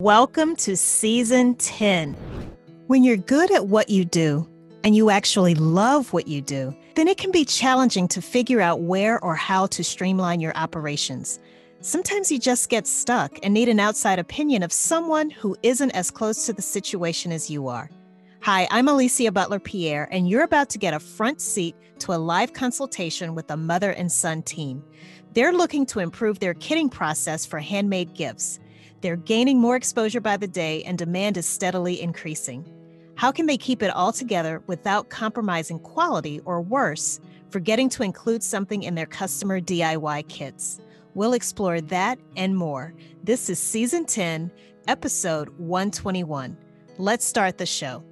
Welcome to season 10. When you're good at what you do and you actually love what you do, then it can be challenging to figure out where or how to streamline your operations. Sometimes you just get stuck and need an outside opinion of someone who isn't as close to the situation as you are. Hi, I'm Alicia Butler Pierre, and you're about to get a front seat to a live consultation with a mother and son team. They're looking to improve their kitting process for handmade gifts. They're gaining more exposure by the day, and demand is steadily increasing. How can they keep it all together without compromising quality or worse, forgetting to include something in their customer DIY kits? We'll explore that and more. This is season 10, episode 121. Let's start the show.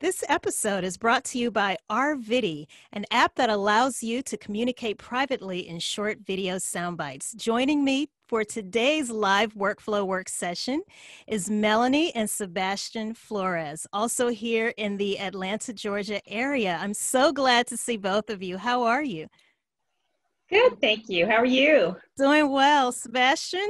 This episode is brought to you by RVidi, an app that allows you to communicate privately in short video sound bites. Joining me for today's live workflow work session is Melanie and Sebastian Flores, also here in the Atlanta, Georgia area. I'm so glad to see both of you. How are you? Good, thank you. How are you? Doing well. Sebastian?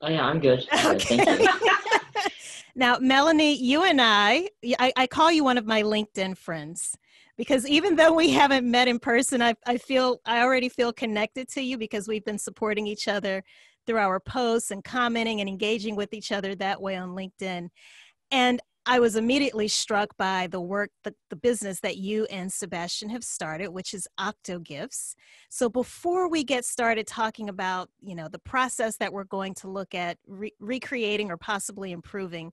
Oh, yeah, I'm good. Okay. now, Melanie, you and I, I, I call you one of my LinkedIn friends because even though we haven't met in person, I, I feel I already feel connected to you because we've been supporting each other through our posts and commenting and engaging with each other that way on LinkedIn. And I was immediately struck by the work, the, the business that you and Sebastian have started, which is Octo Gifts. So before we get started talking about, you know, the process that we're going to look at re- recreating or possibly improving,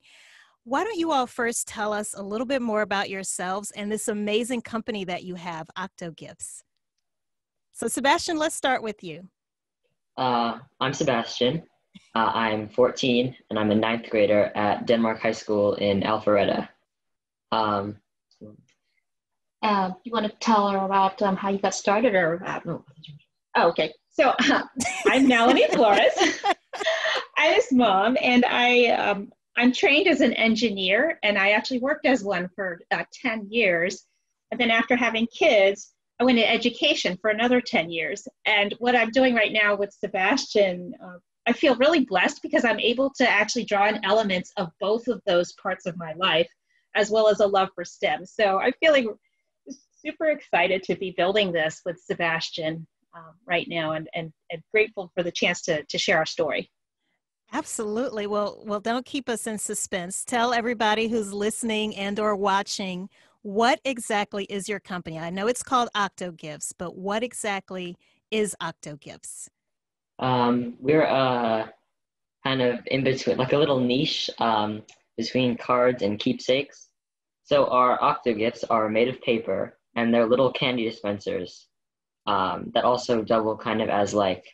why don't you all first tell us a little bit more about yourselves and this amazing company that you have, Octo Gifts? So Sebastian, let's start with you. Uh, I'm Sebastian. Uh, I'm 14 and I'm a ninth grader at Denmark High School in Alpharetta. Um, uh, you want to tell her about um, how you got started or uh, oh, okay. So I'm Melanie Flores. I'm his mom and I, um, I'm trained as an engineer and I actually worked as one for uh, 10 years. And then after having kids, I went to education for another 10 years. And what I'm doing right now with Sebastian, uh, I feel really blessed because I'm able to actually draw in elements of both of those parts of my life, as well as a love for STEM. So I'm feeling super excited to be building this with Sebastian um, right now and, and, and grateful for the chance to, to share our story. Absolutely. Well, well, don't keep us in suspense. Tell everybody who's listening and or watching what exactly is your company? I know it's called Octo Gifts, but what exactly is Octo Gifts? Um, we're uh, kind of in between, like a little niche um, between cards and keepsakes. So our Octo Gifts are made of paper, and they're little candy dispensers um, that also double kind of as like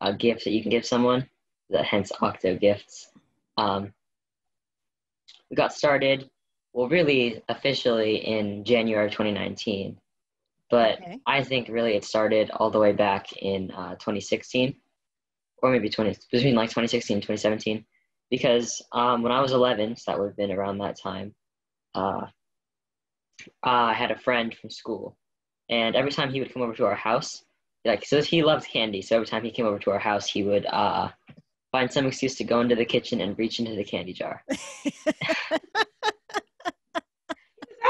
a gift that you can give someone. That hence Octo Gifts. Um, we got started well, really officially in January 2019. But okay. I think really it started all the way back in uh, 2016, or maybe 20 between like 2016 and 2017, because um, when I was 11, so that would have been around that time. Uh, I had a friend from school, and every time he would come over to our house, like so he loves candy, so every time he came over to our house, he would uh, find some excuse to go into the kitchen and reach into the candy jar.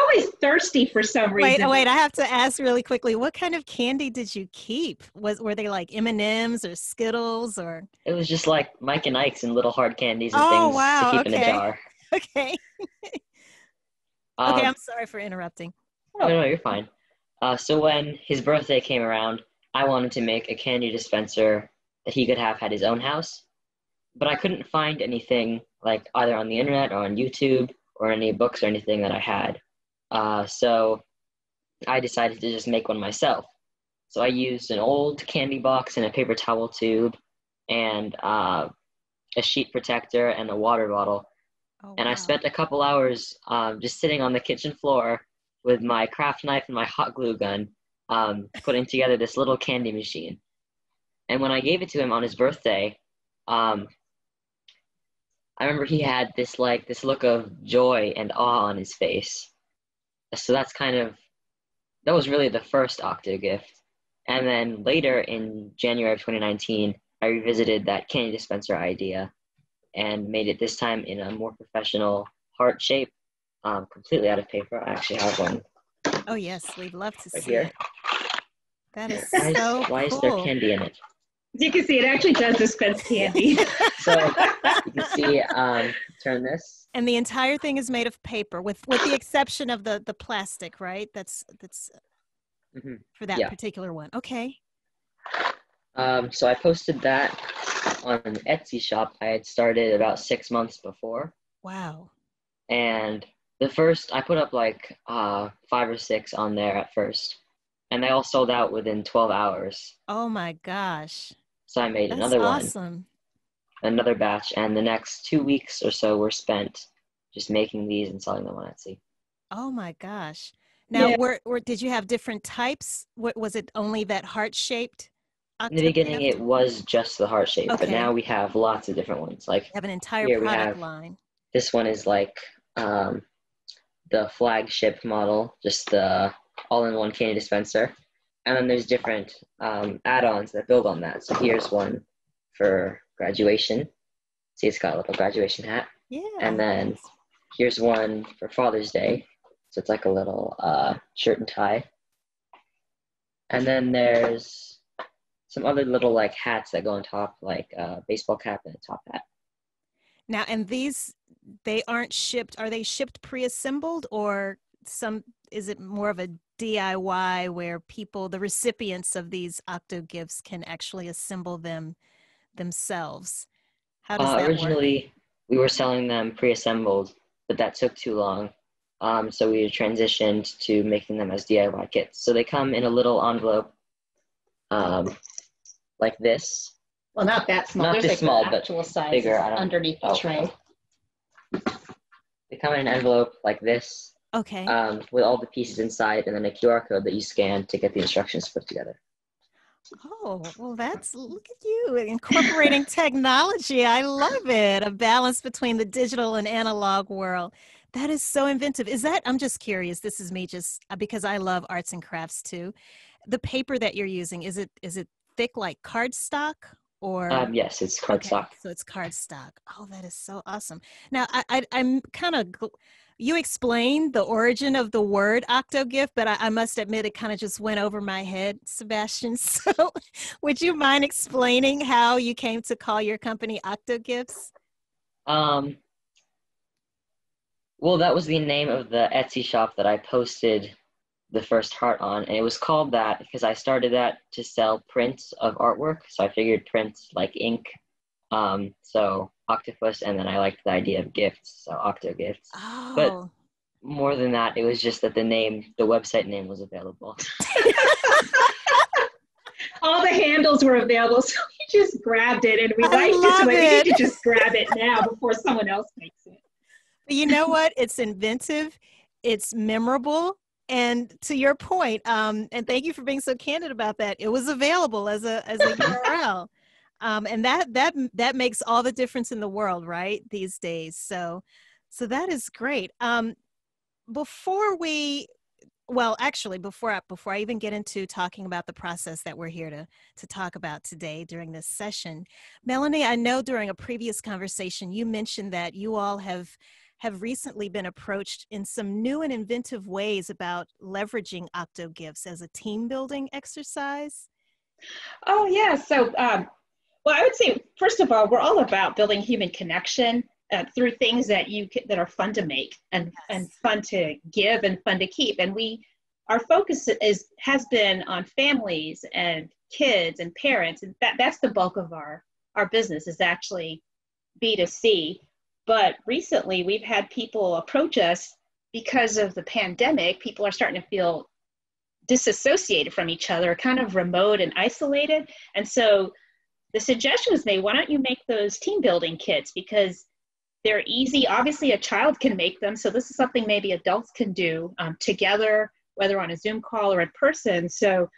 always thirsty for some reason. Wait, wait, I have to ask really quickly. What kind of candy did you keep? Was were they like M and M's or Skittles or? It was just like Mike and Ike's and little hard candies and oh, things wow. to keep okay. in a jar. Okay. um, okay, I'm sorry for interrupting. No, no, you're fine. Uh, so when his birthday came around, I wanted to make a candy dispenser that he could have at his own house, but I couldn't find anything like either on the internet or on YouTube or any books or anything that I had. Uh, so I decided to just make one myself. So I used an old candy box and a paper towel tube and uh, a sheet protector and a water bottle. Oh, and wow. I spent a couple hours um, just sitting on the kitchen floor with my craft knife and my hot glue gun, um, putting together this little candy machine. And when I gave it to him on his birthday, um, I remember he had this like this look of joy and awe on his face so that's kind of that was really the first Octo gift. And then later in January of 2019, I revisited that candy dispenser idea, and made it this time in a more professional heart shape, um, completely out of paper. I actually have one Oh yes, we'd love to right see here. it. That is Why is, so why is there candy in it? As you can see, it actually does dispense candy. So you can see, um, turn this. And the entire thing is made of paper, with with the exception of the the plastic, right? That's that's Mhm. for that Yeah. particular one. Okay. Um, so I posted that on an Etsy shop I had started about six months before. Wow. And the first, I put up like uh, five or six on there at first. And they all sold out within 12 hours. Oh my gosh. So I made That's another one, awesome. another batch. And the next two weeks or so were spent just making these and selling them on Etsy. Oh my gosh. Now, Yeah. were, were did you have different types? What was it? Only that heart shaped? In the beginning, it was just the heart shape, Okay. but now we have lots of different ones. Like have an entire Here we product have- line. this one is like um, the flagship model, just the all-in-one candy dispenser. And then there's different um, add-ons that build on that. So here's one for graduation. See, it's got a little graduation hat. Yeah. And then here's one for Father's Day. So it's like a little uh, shirt and tie. And then there's some other little like hats that go on top, like a baseball cap and a top hat. Now, and these they aren't shipped. Are they shipped pre-assembled, or some? Is it more of a DIY where people, the recipients of these Octo gifts, can actually assemble them themselves? How does Uh, that work? originally, we were selling them pre-assembled, but that took too long. Um, so we transitioned to making them as DIY kits. So they come in a little envelope, um, like this. well, not that small. Not There's this like small, the but size bigger, underneath the oh. tray. They come in an envelope like this, Okay. um, with all the pieces inside, and then a QR code that you scan to get the instructions put together. Oh, well, that's look at you incorporating technology. I love it. A balance between the digital and analog world. That is so inventive. Is that, I'm just curious. This is me just uh, because I love arts and crafts too. The paper that you're using, is it is it thick like cardstock or? Um, yes, it's cardstock. So it's cardstock. Oh, that is so awesome. Now, I, I, I'm kind of, you explained the origin of the word octogift, but I, I must admit it kind of just went over my head, Sebastian. So would you mind explaining how you came to call your company Octogifts? Um, well, that was the name of the Etsy shop that I posted the first heart on, and it was called that because I started that to sell prints of artwork. So I figured prints like ink. Um, so octopus, and then I liked the idea of gifts, so octo gifts. Oh, More than that, it was just that the name, the website name was available. All the handles were available, so we just grabbed it and we I liked it. love So we need to just grab it now before someone else makes it. But you know what? It's inventive, it's memorable. And to your point, um, and thank you for being so candid about that. It was available as a as a URL, um, and that that that makes all the difference in the world, right? These days. So, so that is great. Um, before we, well, actually, before I, before I even get into talking about the process that we're here to to talk about today during this session, Melanie, I know during a previous conversation you mentioned that you all have have recently been approached in some new and inventive ways about leveraging Octo Gifts as a team building exercise. Oh yeah. So, um, well, I would say first of all, we're all about building human connection uh, through things that you ca- that are fun to make and and fun to give and fun to keep. And we, our focus is has been on families and kids and parents, and that that's the bulk of our our business is actually B two C. But recently, we've had people approach us because of the pandemic. People are starting to feel disassociated from each other, kind of remote and isolated. And so the suggestion was made why don't you make those team building kits? Because they're easy. Obviously, a child can make them. So this is something maybe adults can do um, together, whether on a Zoom call or in person. So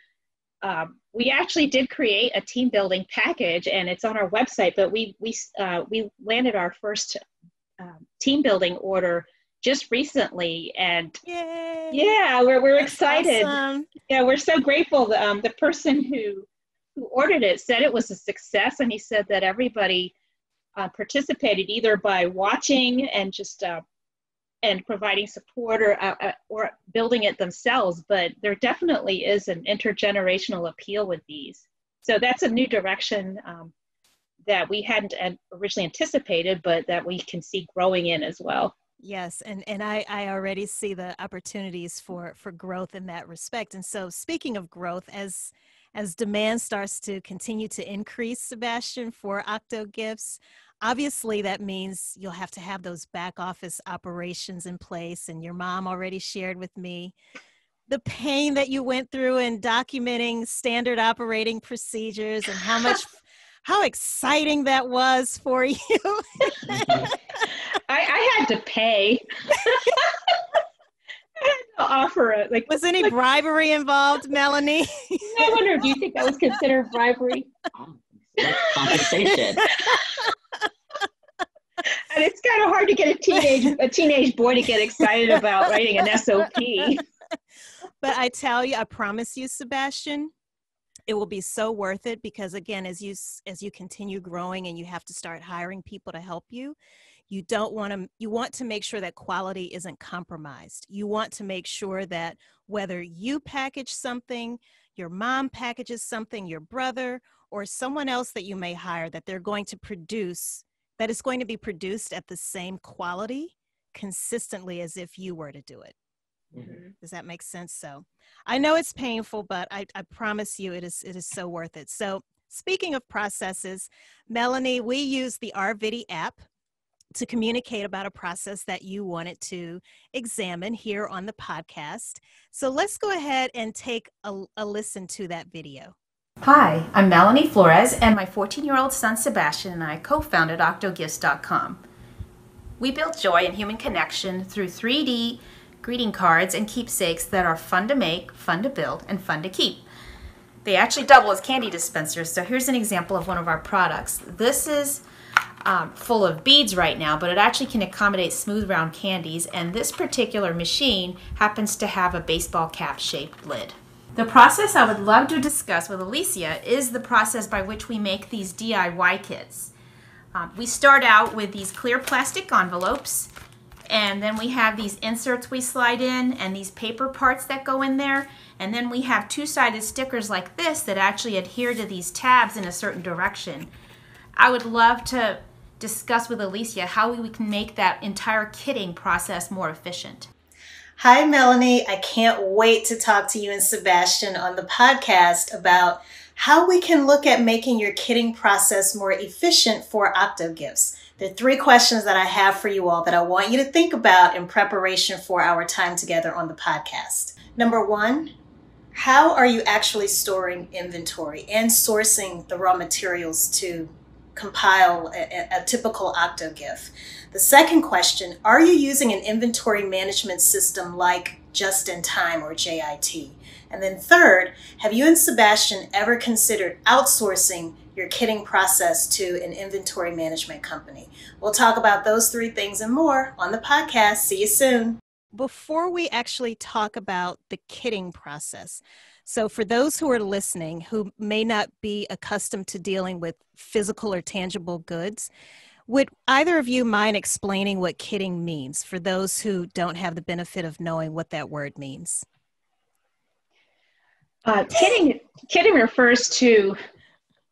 um, we actually did create a team building package, and it's on our website. But we we uh, we landed our first um, team building order just recently, and Yay! yeah, we're we're That's excited. awesome. Yeah, we're so grateful. The, um, the person who who ordered it said it was a success, and he said that everybody uh, participated either by watching and just uh, and providing support or uh, uh, or building it themselves. But there definitely is an intergenerational appeal with these. So that's a new direction um, that we hadn't originally anticipated, but that we can see growing in as well. Yes, and and I I already see the opportunities for for growth in that respect. And so speaking of growth as as demand starts to continue to increase, Sebastian, for Octo gifts, obviously that means you'll have to have those back office operations in place. And your mom already shared with me the pain that you went through in documenting standard operating procedures and how much how exciting that was for you. Mm-hmm. I, I had to pay. offer it. Like, was any like, bribery involved, Melanie? I wonder. Do you think that was considered bribery? compensation. and it's kind of hard to get a teenage a teenage boy to get excited about writing an SOP. but I tell you, I promise you, Sebastian, it will be so worth it because again, as you as you continue growing and you have to start hiring people to help you, you don't want to you want to make sure that quality isn't compromised. You want to make sure that whether you package something your mom packages something your brother or someone else that you may hire that they're going to produce that is going to be produced at the same quality consistently as if you were to do it. Mm-hmm. does that make sense? So i know it's painful but I, I promise you it is it is so worth it. So speaking of processes melanie we use the rvidi app to communicate about a process that you wanted to examine here on the podcast. So let's go ahead and take a, a listen to that video. Hi, I'm Melanie Flores, and my 14 year old son Sebastian and I co founded OctoGifts.com. We build joy and human connection through 3D greeting cards and keepsakes that are fun to make, fun to build, and fun to keep. They actually double as candy dispensers, so here's an example of one of our products. This is um, full of beads right now, but it actually can accommodate smooth round candies, and this particular machine happens to have a baseball cap shaped lid. The process I would love to discuss with Alicia is the process by which we make these DIY kits. Um, we start out with these clear plastic envelopes, and then we have these inserts we slide in and these paper parts that go in there, and then we have two-sided stickers like this that actually adhere to these tabs in a certain direction. I would love to discuss with Alicia how we can make that entire kitting process more efficient. Hi, Melanie. I can't wait to talk to you and Sebastian on the podcast about how we can look at making your kitting process more efficient for OctoGifts. There are three questions that I have for you all that I want you to think about in preparation for our time together on the podcast. Number one, how are you actually storing inventory and sourcing the raw materials to compile a, a typical OctoGift. The second question, are you using an inventory management system like Just in Time or JIT? And then third, have you and Sebastian ever considered outsourcing your kitting process to an inventory management company? We'll talk about those three things and more on the podcast. See you soon. Before we actually talk about the kitting process, so, for those who are listening who may not be accustomed to dealing with physical or tangible goods, would either of you mind explaining what kitting means for those who don't have the benefit of knowing what that word means? Uh, kitting, kitting refers to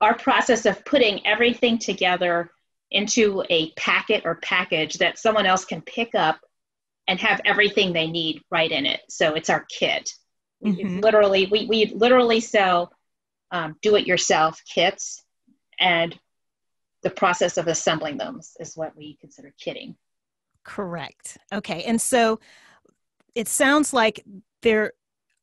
our process of putting everything together into a packet or package that someone else can pick up and have everything they need right in it. So it's our kit. Mm-hmm. Literally, we, we literally sell um, do it yourself kits, and the process of assembling them is what we consider kitting. Correct. Okay. And so it sounds like there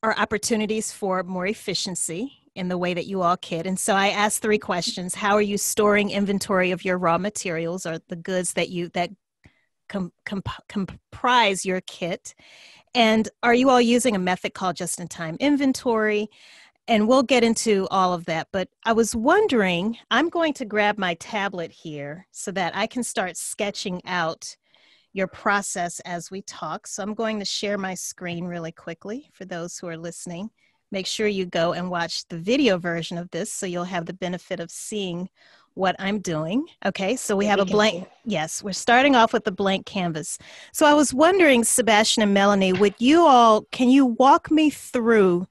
are opportunities for more efficiency in the way that you all kit. And so I asked three questions. How are you storing inventory of your raw materials or the goods that you that com, com, comprise your kit? And are you all using a method called just in time inventory? And we'll get into all of that. But I was wondering, I'm going to grab my tablet here so that I can start sketching out your process as we talk. So I'm going to share my screen really quickly for those who are listening. Make sure you go and watch the video version of this so you'll have the benefit of seeing what I'm doing. Okay, so we have a blank. Yes, we're starting off with a blank canvas. So I was wondering, Sebastian and Melanie, would you all, can you walk me through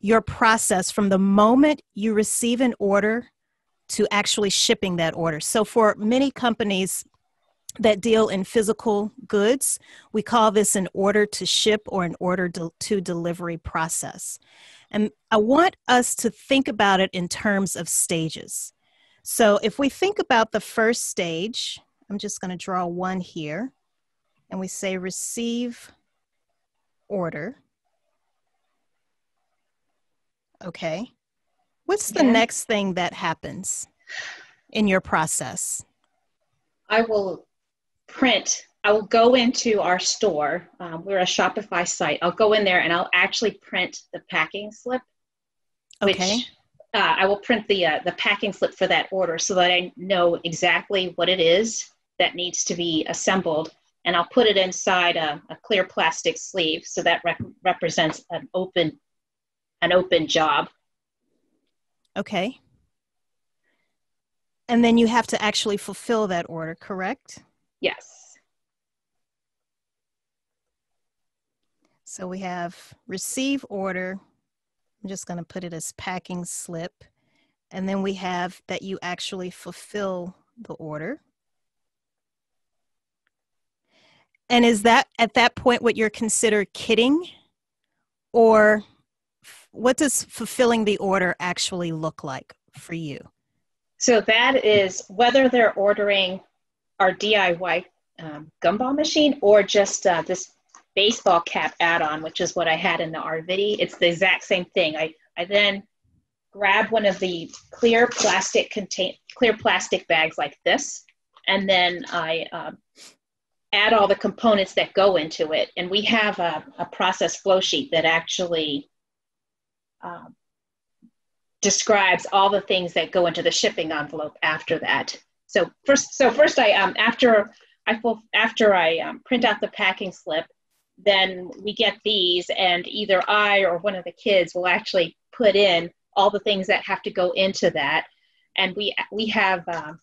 your process from the moment you receive an order to actually shipping that order? So for many companies, that deal in physical goods. We call this an order to ship or an order to delivery process. And I want us to think about it in terms of stages. So if we think about the first stage, I'm just going to draw one here, and we say receive order. Okay. What's the yeah. next thing that happens in your process? I will print, I will go into our store. Um, we're a Shopify site. I'll go in there and I'll actually print the packing slip. Okay. Which, uh, I will print the uh, the packing slip for that order so that I know exactly what it is that needs to be assembled, and I'll put it inside a, a clear plastic sleeve so that rep- represents an open an open job. Okay. And then you have to actually fulfill that order, correct? Yes. So we have receive order. I'm just going to put it as packing slip. And then we have that you actually fulfill the order. And is that at that point what you're consider kitting? Or what does fulfilling the order actually look like for you? So that is whether they're ordering our DIY um, gumball machine or just uh, this baseball cap add-on, which is what I had in the RVidi. It's the exact same thing. I, I then grab one of the clear plastic contain clear plastic bags like this, and then I um, add all the components that go into it. And we have a, a process flow sheet that actually um, describes all the things that go into the shipping envelope after that. So first, so first I um, after I after I um, print out the packing slip, then we get these, and either I or one of the kids will actually put in all the things that have to go into that, and we we have um,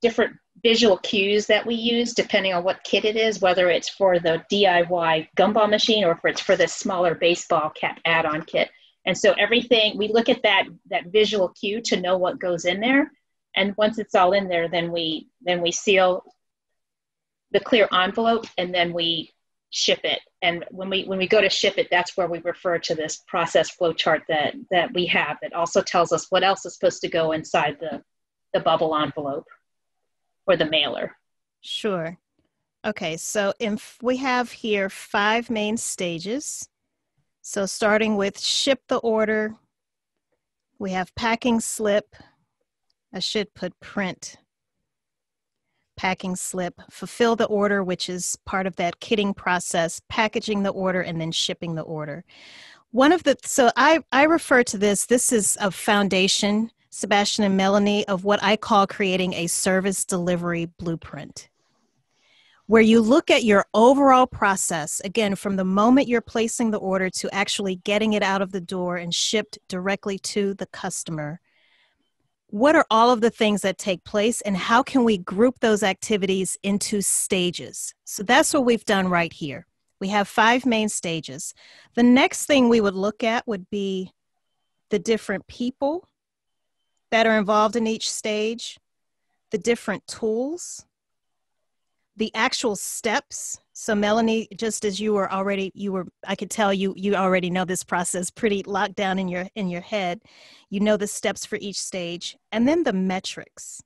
different visual cues that we use depending on what kit it is, whether it's for the DIY gumball machine or if it's for the smaller baseball cap add-on kit. And so everything we look at that that visual cue to know what goes in there, and once it's all in there, then we then we seal the clear envelope and then we ship it. And when we when we go to ship it, that's where we refer to this process flow chart that that we have that also tells us what else is supposed to go inside the the bubble envelope or the mailer. Sure. Okay, so if we have here five main stages. So starting with ship the order, we have packing slip. I should put print packing slip, fulfill the order, which is part of that kitting process, packaging the order, and then shipping the order. One of the, so I, I refer to this, this is a foundation, Sebastian and Melanie, of what I call creating a service delivery blueprint. Where you look at your overall process, again, from the moment you're placing the order to actually getting it out of the door and shipped directly to the customer what are all of the things that take place and how can we group those activities into stages? So that's what we've done right here. We have five main stages. The next thing we would look at would be the different people that are involved in each stage, the different tools, the actual steps so melanie just as you were already you were i could tell you you already know this process pretty locked down in your in your head. You know the steps for each stage and then the metrics.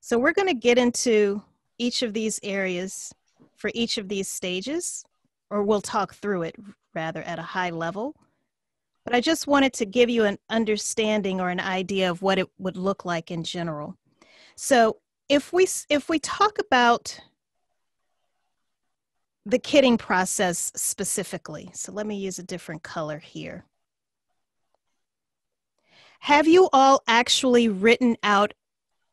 So we're going to get into each of these areas for each of these stages or we'll talk through it rather at a high level. But i just wanted to give you an understanding or an idea of what it would look like in general. So if we if we talk about the kitting process specifically. So let me use a different color here. Have you all actually written out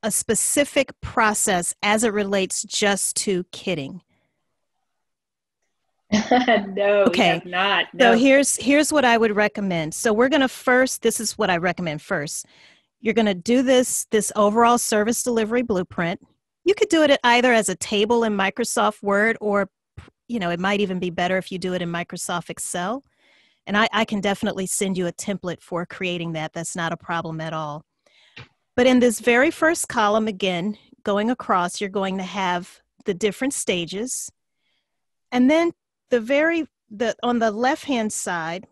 a specific process as it relates just to kitting? No okay. not. No. so here's here's what i would recommend. So we're going to first this is what i recommend first. You're going to do this this overall service delivery blueprint. You could do it either as a table in Microsoft Word or you know, it might even be better if you do it in Microsoft Excel. And I, I can definitely send you a template for creating that. That's not a problem at all. But in this very first column, again, going across, you're going to have the different stages. And then the very the on the left hand side,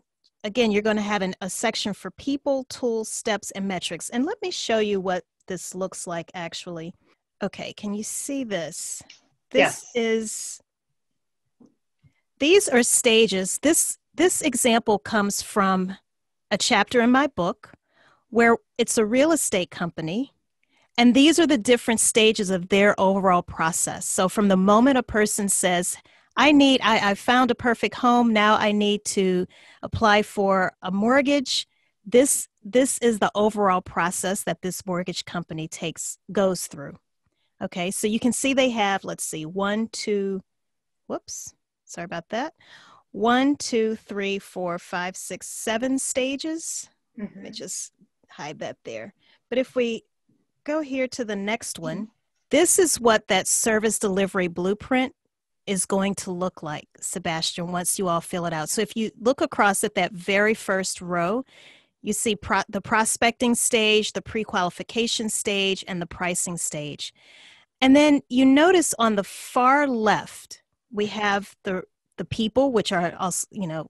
again, you're going to have an, a section for people, tools, steps, and metrics. And let me show you what this looks like actually. Okay, can you see this? This yes. is these are stages. This this example comes from a chapter in my book where it's a real estate company and these are the different stages of their overall process. So from the moment a person says, I need, I, I found a perfect home, now I need to apply for a mortgage. This this is the overall process that this mortgage company takes goes through. Okay, so you can see they have, let's see, one, two, whoops, sorry about that. One, two, three, four, five, six, seven stages. Mm-hmm. Let me just hide that there. But if we go here to the next one, this is what that service delivery blueprint is going to look like, Sebastian, once you all fill it out. So if you look across at that very first row, you see pro- the prospecting stage, the pre qualification stage, and the pricing stage. And then you notice on the far left, we have the the people which are also you know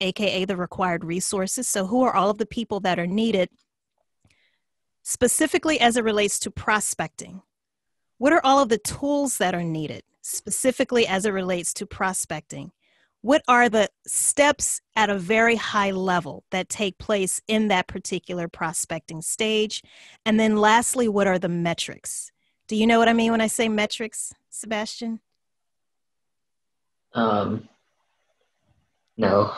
aka the required resources. So who are all of the people that are needed? Specifically as it relates to prospecting. What are all of the tools that are needed specifically as it relates to prospecting? What are the steps at a very high level that take place in that particular prospecting stage? And then lastly what are the metrics? Do you know what i mean when i say metrics sebastian um, no.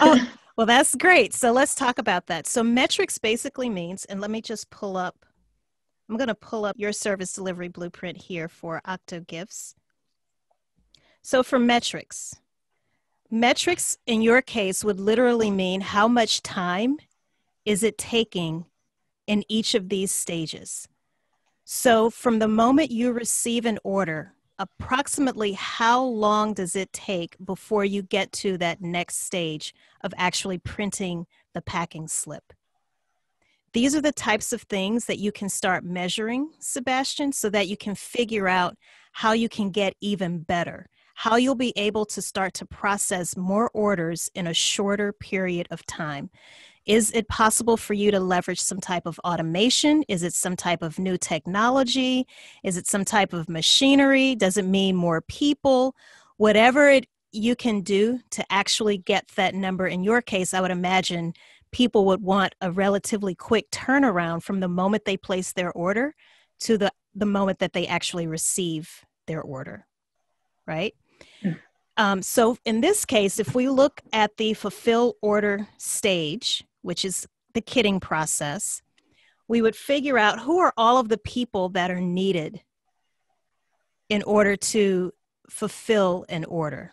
oh, well, that's great. So let's talk about that. So metrics basically means, and let me just pull up, I'm going to pull up your service delivery blueprint here for Octo Gifts. So for metrics, metrics in your case would literally mean how much time is it taking in each of these stages. So from the moment you receive an order approximately how long does it take before you get to that next stage of actually printing the packing slip? These are the types of things that you can start measuring, Sebastian, so that you can figure out how you can get even better, how you'll be able to start to process more orders in a shorter period of time. Is it possible for you to leverage some type of automation? Is it some type of new technology? Is it some type of machinery? Does it mean more people? Whatever it you can do to actually get that number. In your case, I would imagine people would want a relatively quick turnaround from the moment they place their order to the, the moment that they actually receive their order, right? Mm. Um, so in this case, if we look at the fulfill order stage, which is the kitting process, we would figure out who are all of the people that are needed in order to fulfill an order.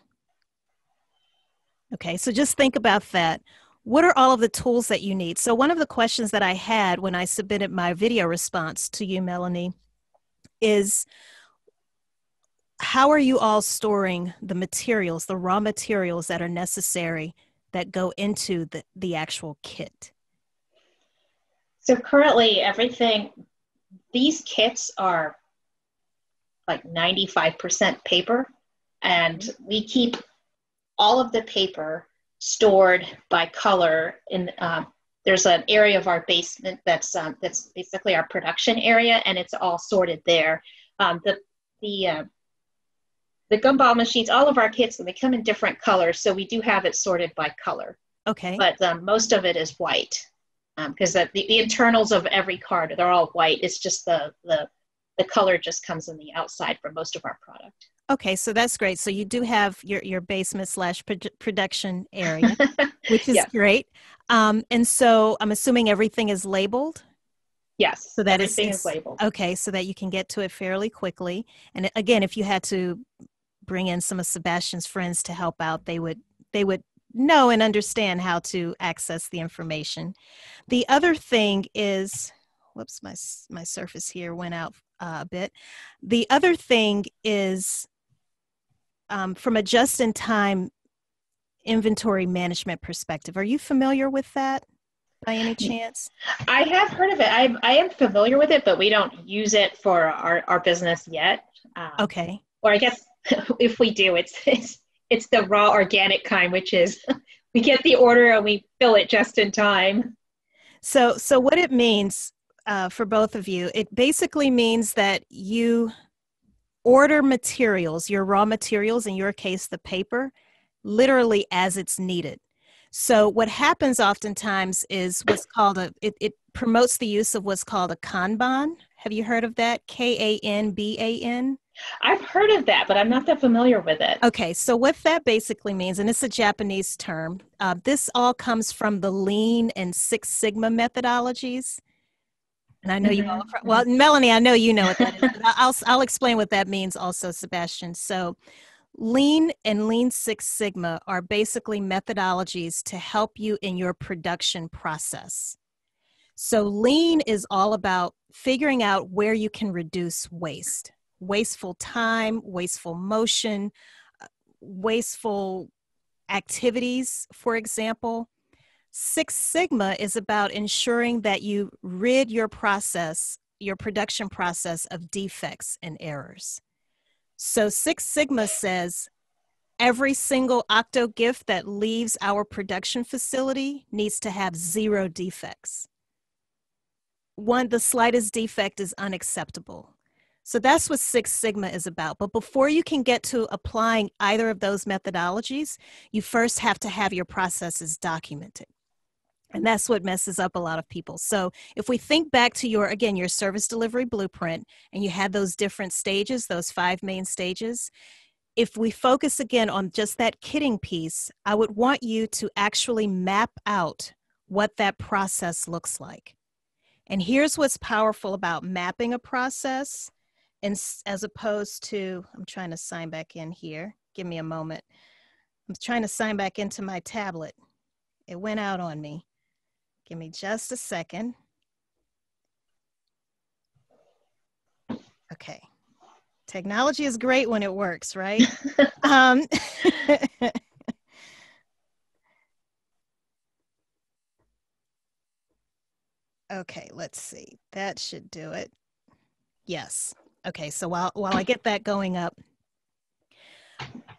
Okay, so just think about that. What are all of the tools that you need? So, one of the questions that I had when I submitted my video response to you, Melanie, is how are you all storing the materials, the raw materials that are necessary that go into the, the actual kit? So currently everything, these kits are like 95% paper and mm-hmm. we keep all of the paper stored by color in um, there's an area of our basement that's um, that's basically our production area and it's all sorted there um, the the uh, the gumball machines, all of our kits, and they come in different colors, so we do have it sorted by color. Okay. But um, most of it is white because um, the, the internals of every card they're all white. It's just the the the color just comes in the outside for most of our product. Okay, so that's great. So you do have your your basement slash production area, which is yeah. great. Um, and so I'm assuming everything is labeled. Yes. So that everything is, is labeled. Okay, so that you can get to it fairly quickly. And again, if you had to bring in some of Sebastian's friends to help out, they would they would know and understand how to access the information. The other thing is whoops, my, my surface here went out uh, a bit. The other thing is um, from a just in time inventory management perspective. Are you familiar with that by any chance? I have heard of it. I, I am familiar with it, but we don't use it for our, our business yet. Um, okay. Or I guess if we do, it's, it's it's the raw organic kind, which is we get the order and we fill it just in time. So, so what it means uh, for both of you, it basically means that you order materials, your raw materials, in your case, the paper, literally as it's needed. So, what happens oftentimes is what's called a, it, it promotes the use of what's called a Kanban. Have you heard of that? K A N B A N? I've heard of that, but I'm not that familiar with it. Okay, so what that basically means, and it's a Japanese term, uh, this all comes from the Lean and Six Sigma methodologies. And I know mm-hmm. you all, well, Melanie, I know you know what that is. I'll, I'll explain what that means also, Sebastian. So, Lean and Lean Six Sigma are basically methodologies to help you in your production process. So, Lean is all about figuring out where you can reduce waste wasteful time, wasteful motion, uh, wasteful activities, for example. Six Sigma is about ensuring that you rid your process, your production process, of defects and errors. So Six Sigma says every single octo gift that leaves our production facility needs to have zero defects. One, the slightest defect is unacceptable. So that's what Six Sigma is about. But before you can get to applying either of those methodologies, you first have to have your processes documented. And that's what messes up a lot of people. So if we think back to your, again, your service delivery blueprint, and you had those different stages, those five main stages, if we focus again on just that kitting piece, I would want you to actually map out what that process looks like. And here's what's powerful about mapping a process and as opposed to i'm trying to sign back in here. Give me a moment. I'm trying to sign back into my tablet. It went out on me. Give me just a second. Okay. Technology is great when it works right? Um, okay let's see. That should do it. Yes Okay, so while, while I get that going up,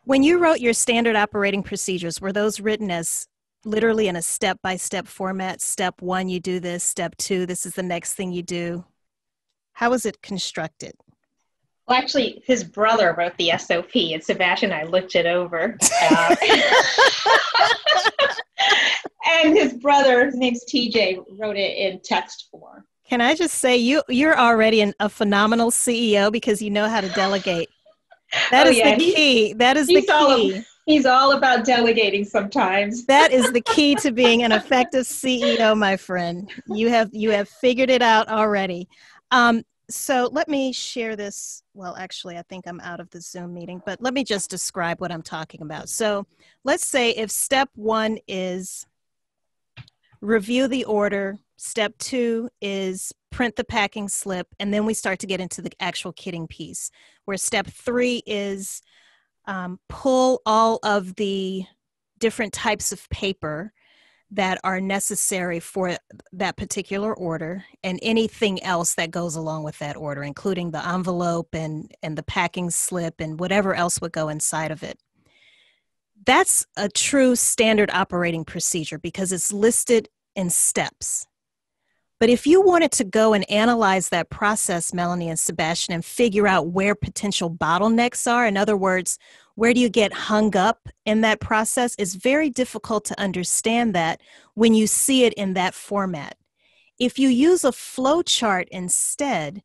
when you wrote your standard operating procedures, were those written as literally in a step by step format? Step one, you do this. Step two, this is the next thing you do. How was it constructed? Well, actually, his brother wrote the SOP, and Sebastian and I looked it over. Uh, and his brother, his name's TJ, wrote it in text form. Can I just say you you're already an, a phenomenal CEO because you know how to delegate. That oh, is yeah. the key. That is the key. All, he's all about delegating sometimes. that is the key to being an effective CEO, my friend. You have you have figured it out already. Um, so let me share this. Well, actually, I think I'm out of the Zoom meeting, but let me just describe what I'm talking about. So let's say if step one is review the order, Step two is print the packing slip, and then we start to get into the actual kitting piece. Where step three is um, pull all of the different types of paper that are necessary for that particular order and anything else that goes along with that order including the envelope and and the packing slip and whatever else would go inside of it that's a true standard operating procedure because it's listed in steps but if you wanted to go and analyze that process, Melanie and Sebastian, and figure out where potential bottlenecks are, in other words, where do you get hung up in that process, it's very difficult to understand that when you see it in that format. If you use a flow chart instead,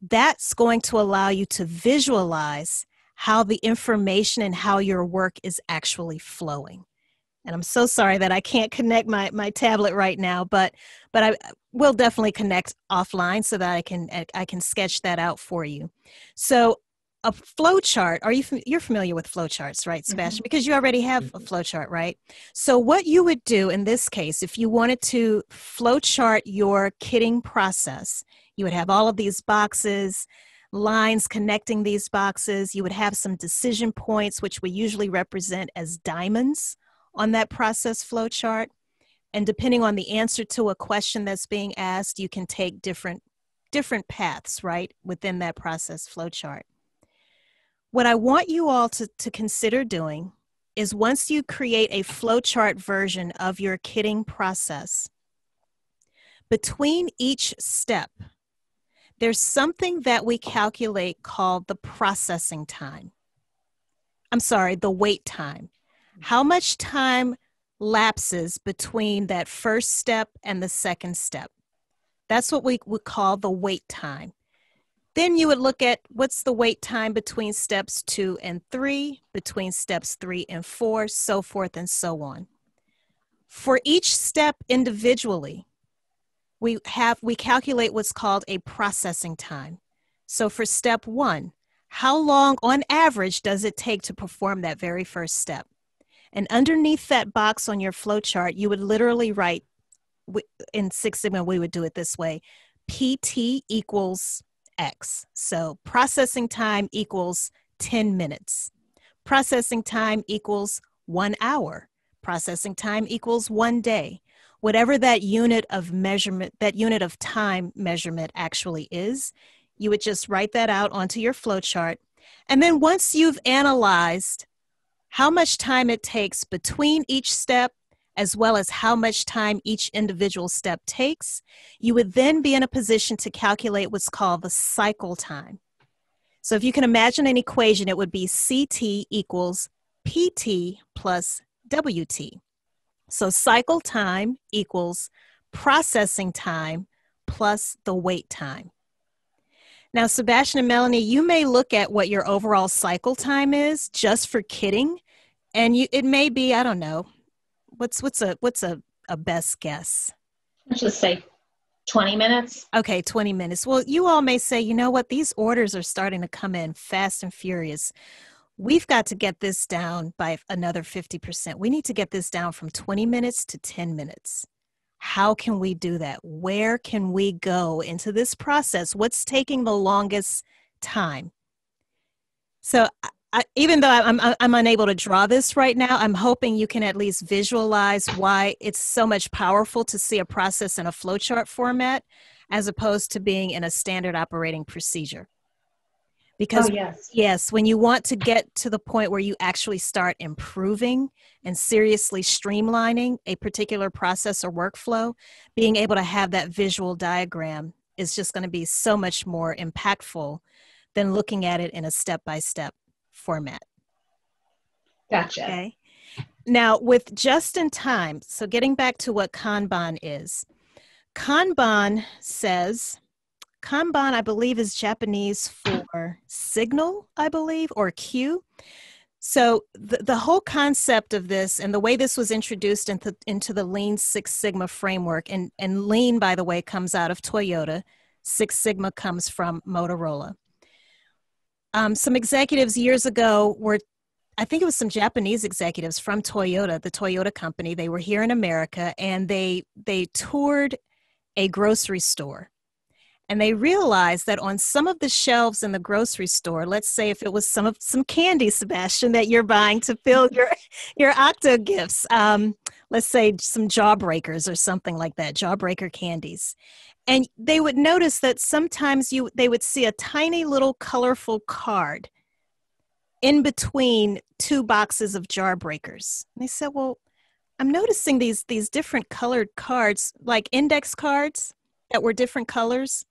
that's going to allow you to visualize how the information and how your work is actually flowing and i'm so sorry that i can't connect my my tablet right now but but i will definitely connect offline so that i can i can sketch that out for you. So a flow chart are you you're familiar with flow charts right sebastian? Mm-hmm. because you already have a mm-hmm. flow chart right? So what you would do in this case if you wanted to flow chart your kitting process you would have all of these boxes lines connecting these boxes. You would have some decision points which we usually represent as diamonds on that process flow chart and depending on the answer to a question that's being asked you can take different different paths right within that process flow chart what i want you all to, to consider doing is once you create a flowchart version of your kitting process between each step there's something that we calculate called the processing time. I'm sorry the wait time how much time lapses between that first step and the second step. That's what we would call the wait time. Then you would look at what's the wait time between steps two and three, between steps three and four, so forth and so on. For each step individually, we have we calculate what's called a processing time. So for step one, how long on average does it take to perform that very first step? And underneath that box on your flow chart, you would literally write in Six Sigma, we would do it this way PT equals X. So processing time equals 10 minutes. Processing time equals one hour. Processing time equals one day. Whatever that unit of measurement, that unit of time measurement actually is, you would just write that out onto your flow chart. And then once you've analyzed how much time it takes between each step, as well as how much time each individual step takes, you would then be in a position to calculate what's called the cycle time. So if you can imagine an equation, it would be CT equals PT plus WT. So cycle time equals processing time plus the wait time. Now, Sebastian and Melanie, you may look at what your overall cycle time is just for kitting, and you it may be I don't know what's what's a what's a, a best guess. Let's just say 20 minutes. Okay, 20 minutes. Well, you all may say, you know what, these orders are starting to come in fast and furious. We've got to get this down by another 50%. We need to get this down from 20 minutes to 10 minutes. How can we do that? Where can we go into this process? What's taking the longest time? So I, even though I'm, I'm, I'm unable to draw this right now, I'm hoping you can at least visualize why it's so much powerful to see a process in a flowchart format as opposed to being in a standard operating procedure. Because oh, yes. yes, when you want to get to the point where you actually start improving and seriously streamlining a particular process or workflow, being able to have that visual diagram is just going to be so much more impactful than looking at it in a step by step format. Gotcha. Okay. Now, with just in time, so getting back to what Kanban is, Kanban says, Kanban, I believe, is Japanese for signal, I believe, or cue. So the, the whole concept of this and the way this was introduced into, into the Lean Six Sigma framework, and, and Lean, by the way, comes out of Toyota, Six Sigma comes from Motorola. Um, some executives years ago were, I think it was some Japanese executives from Toyota, the Toyota company. They were here in America and they they toured a grocery store. And they realized that on some of the shelves in the grocery store, let's say if it was some of some candy, Sebastian, that you're buying to fill your your OctoGifts, um, let's say some jawbreakers or something like that, jawbreaker candies. And they would notice that sometimes you they would see a tiny little colorful card in between two boxes of jar breakers and they said well i'm noticing these these different colored cards like index cards that were different colors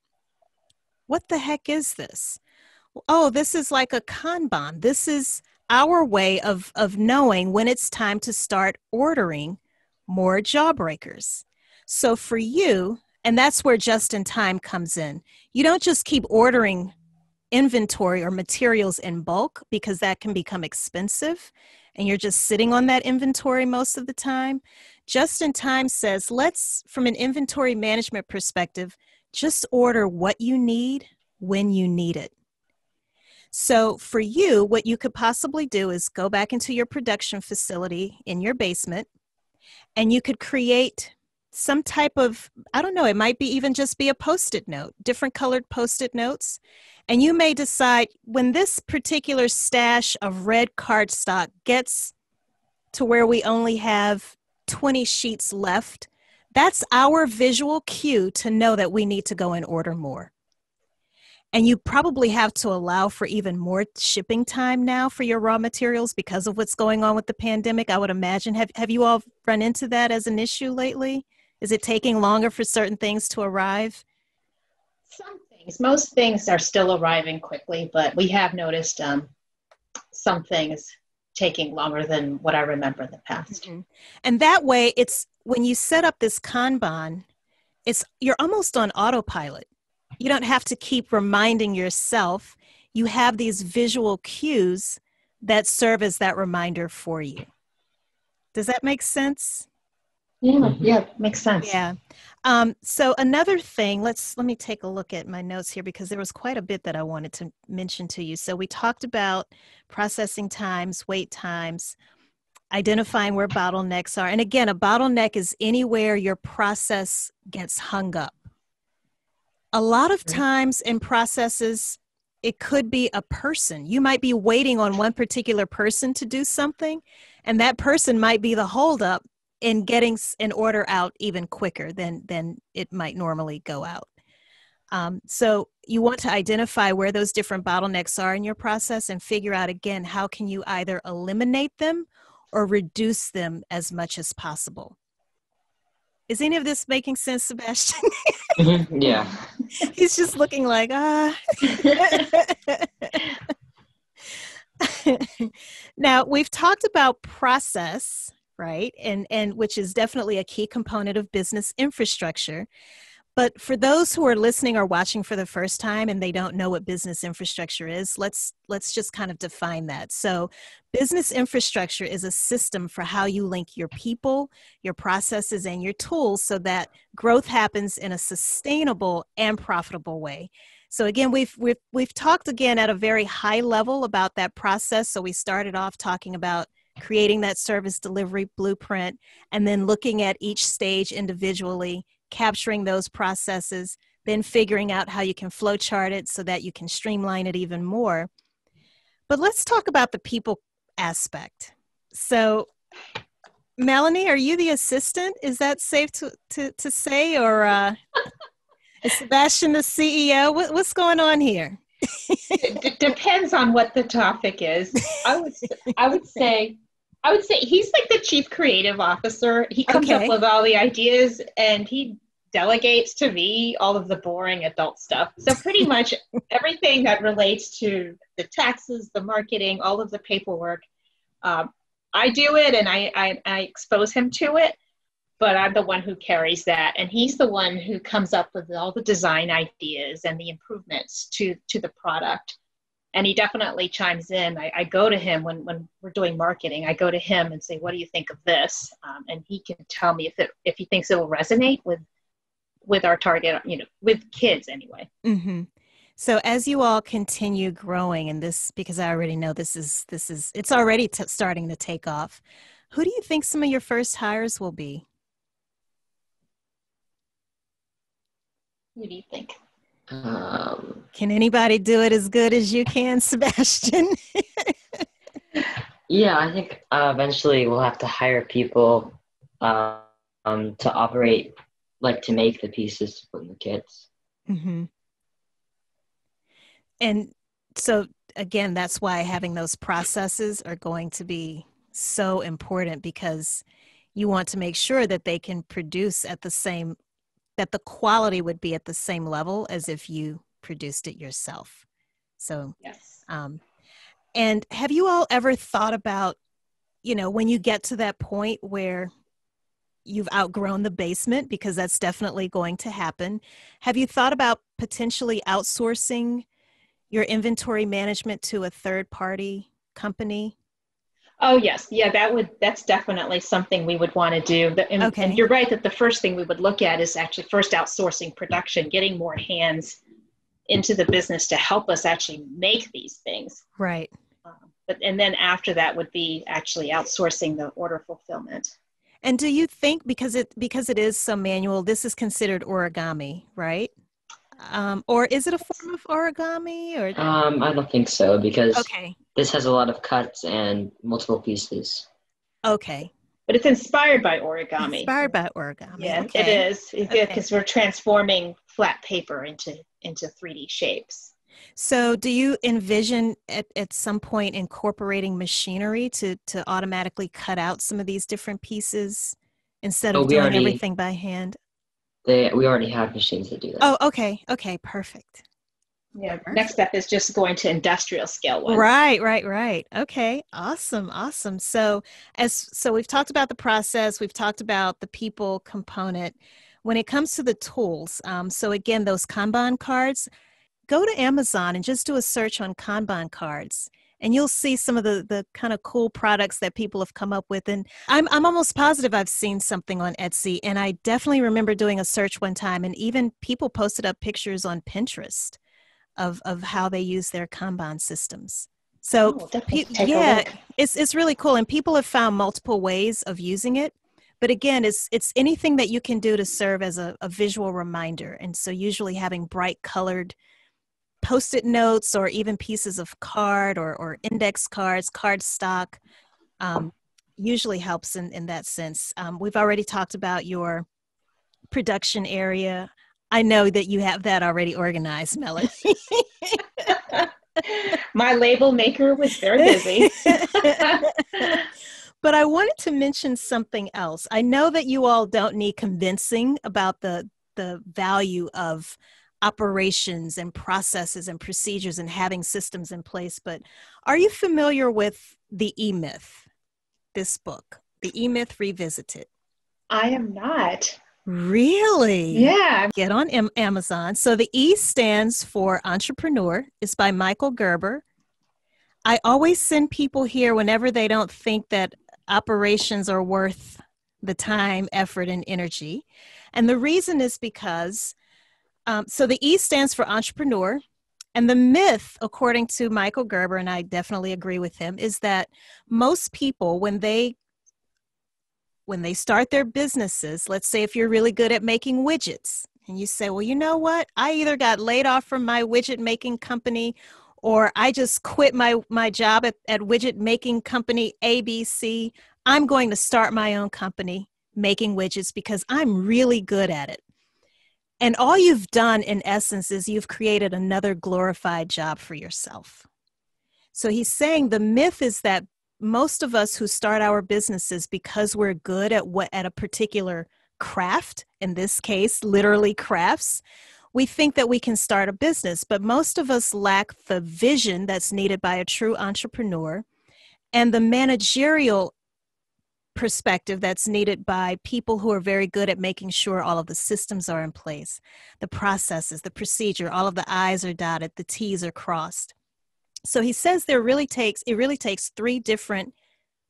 what the heck is this oh this is like a kanban this is our way of of knowing when it's time to start ordering more jawbreakers so for you and that's where just in time comes in. You don't just keep ordering inventory or materials in bulk because that can become expensive and you're just sitting on that inventory most of the time. Just in time says, let's, from an inventory management perspective, just order what you need when you need it. So, for you, what you could possibly do is go back into your production facility in your basement and you could create some type of, I don't know, it might be even just be a post it note, different colored post it notes. And you may decide when this particular stash of red cardstock gets to where we only have 20 sheets left, that's our visual cue to know that we need to go and order more. And you probably have to allow for even more shipping time now for your raw materials because of what's going on with the pandemic. I would imagine. Have, have you all run into that as an issue lately? Is it taking longer for certain things to arrive? Some things. Most things are still arriving quickly, but we have noticed um, some things taking longer than what I remember in the past. Mm-hmm. And that way, it's when you set up this Kanban, it's you're almost on autopilot you don't have to keep reminding yourself. You have these visual cues that serve as that reminder for you. Does that make sense? Yeah, mm-hmm. yeah, makes sense. Yeah. Um, so another thing, let's let me take a look at my notes here because there was quite a bit that I wanted to mention to you. So we talked about processing times, wait times, identifying where bottlenecks are. And again, a bottleneck is anywhere your process gets hung up a lot of times in processes it could be a person you might be waiting on one particular person to do something and that person might be the holdup in getting an order out even quicker than than it might normally go out um, so you want to identify where those different bottlenecks are in your process and figure out again how can you either eliminate them or reduce them as much as possible is any of this making sense, Sebastian? mm-hmm. Yeah. He's just looking like, ah. now, we've talked about process, right? And and which is definitely a key component of business infrastructure. But for those who are listening or watching for the first time and they don't know what business infrastructure is, let's let's just kind of define that. So, business infrastructure is a system for how you link your people, your processes and your tools so that growth happens in a sustainable and profitable way. So again, we've we've we've talked again at a very high level about that process. So we started off talking about creating that service delivery blueprint and then looking at each stage individually capturing those processes, then figuring out how you can flowchart it so that you can streamline it even more. But let's talk about the people aspect. So, Melanie, are you the assistant? Is that safe to, to, to say? Or uh, is Sebastian the CEO? What, what's going on here? it d- depends on what the topic is. I would, I would say I would say he's like the chief creative officer. He comes okay. up with all the ideas and he delegates to me all of the boring adult stuff. So pretty much everything that relates to the taxes, the marketing, all of the paperwork, um, I do it and I, I, I expose him to it. But I'm the one who carries that, and he's the one who comes up with all the design ideas and the improvements to to the product and he definitely chimes in. I, I, go to him when, when we're doing marketing. I go to him and say, "What do you think of this?" Um, and he can tell me if it if he thinks it will resonate with with our target, you know, with kids anyway. Mm-hmm. So as you all continue growing, and this because I already know this is this is it's already t- starting to take off. Who do you think some of your first hires will be? Who do you think? Um, can anybody do it as good as you can, Sebastian? yeah, I think uh, eventually we'll have to hire people uh, um, to operate, like to make the pieces from the kits. Mm-hmm. And so, again, that's why having those processes are going to be so important because you want to make sure that they can produce at the same that the quality would be at the same level as if you produced it yourself. So, yes. Um, and have you all ever thought about, you know, when you get to that point where you've outgrown the basement, because that's definitely going to happen, have you thought about potentially outsourcing your inventory management to a third party company? Oh yes, yeah, that would that's definitely something we would want to do. And, okay. and you're right that the first thing we would look at is actually first outsourcing production, getting more hands into the business to help us actually make these things. Right. Um, but and then after that would be actually outsourcing the order fulfillment. And do you think because it because it is so manual, this is considered origami, right? Um, or is it a form of origami? Or Um, I don't think so because okay, this has a lot of cuts and multiple pieces. okay, But it's inspired by origami. inspired by origami. Yeah, okay. it is Okay. because we're transforming flat paper into into 3D shapes. So, do you envision at, at some point incorporating machinery to to automatically cut out some of these different pieces instead Oh, of we doing already- everything by hand? They we already have machines that do that. Oh, okay, okay, perfect. Yeah. Next step is just going to industrial scale ones. Right, right, right. Okay, awesome, awesome. So, as so we've talked about the process, we've talked about the people component. When it comes to the tools, um, so again, those Kanban cards, go to Amazon and just do a search on Kanban cards, and you'll see some of the the kind of cool products that people have come up with. And I'm I'm almost positive I've seen something on Etsy, and I definitely remember doing a search one time, and even people posted up pictures on Pinterest of of how they use their Kanban systems. So Oh, pe- yeah, it's it's really cool, and people have found multiple ways of using it. But again, it's it's anything that you can do to serve as a, a visual reminder, and so usually having bright colored post-it notes or even pieces of card or, or index cards, card stock, um, usually helps in, in that sense. Um, we've already talked about your production area. I know that you have that already organized, Melanie. My label maker was very busy. but I wanted to mention something else. I know that you all don't need convincing about the the value of operations and processes and procedures and having systems in place, but are you familiar with the E Myth? This book, the E Myth Revisited. I am not. Really? Yeah. Get on Am- Amazon. So the E stands for entrepreneur. It's by Michael Gerber. I always send people here whenever they don't think that operations are worth the time, effort, and energy. And the reason is because, um, so the E stands for entrepreneur. And the myth, according to Michael Gerber, and I definitely agree with him, is that most people, when they when they start their businesses, let's say if you're really good at making widgets, and you say, well, you know what? I either got laid off from my widget making company or I just quit my, my job at, at widget making company ABC. I'm going to start my own company making widgets because I'm really good at it. And all you've done, in essence, is you've created another glorified job for yourself. So he's saying the myth is that most of us who start our businesses because we're good at what at a particular craft, in this case, literally crafts, we think that we can start a business, but most of us lack the vision that's needed by a true entrepreneur and the managerial perspective that's needed by people who are very good at making sure all of the systems are in place, the processes, the procedure, all of the I's are dotted, the T's are crossed. So he says there really takes it really takes three different